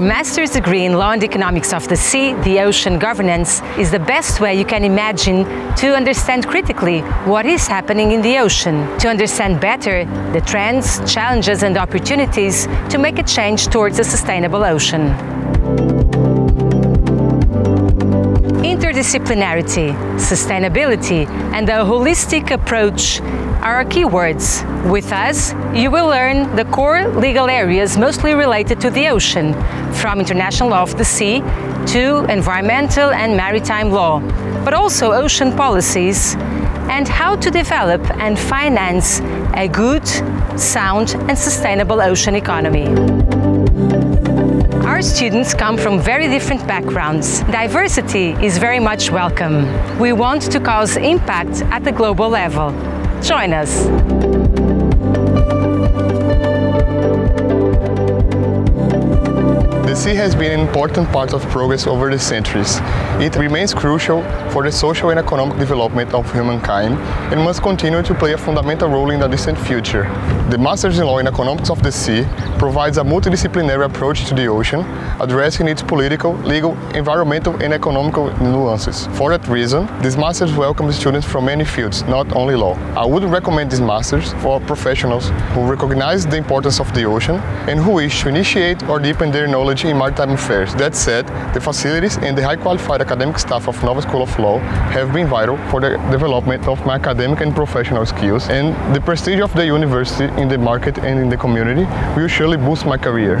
master's degree in Law and Economics of the Sea, the Ocean Governance, is the best way you can imagine to understand critically what is happening in the ocean, to understand better the trends, challenges, and opportunities to make a change towards a sustainable ocean. Interdisciplinarity, sustainability, and a holistic approach are our keywords. With us, you will learn the core legal areas mostly related to the ocean, from international law of the sea to environmental and maritime law, but also ocean policies and how to develop and finance a good, sound and sustainable ocean economy. Our students come from very different backgrounds. Diversity is very much welcome. We want to cause impact at the global level. Join us. Sea has been an important part of progress over the centuries. It remains crucial for the social and economic development of humankind and must continue to play a fundamental role in the distant future. The Masters in Law in Economics of the Sea provides a multidisciplinary approach to the ocean, addressing its political, legal, environmental and economical nuances. For that reason, this Masters welcomes students from many fields, not only law. I would recommend this Masters for professionals who recognize the importance of the ocean and who wish to initiate or deepen their knowledge in maritime affairs. That said, the facilities and the high qualified academic staff of Nova School of Law have been vital for the development of my academic and professional skills, and the prestige of the university in the market and in the community will surely boost my career.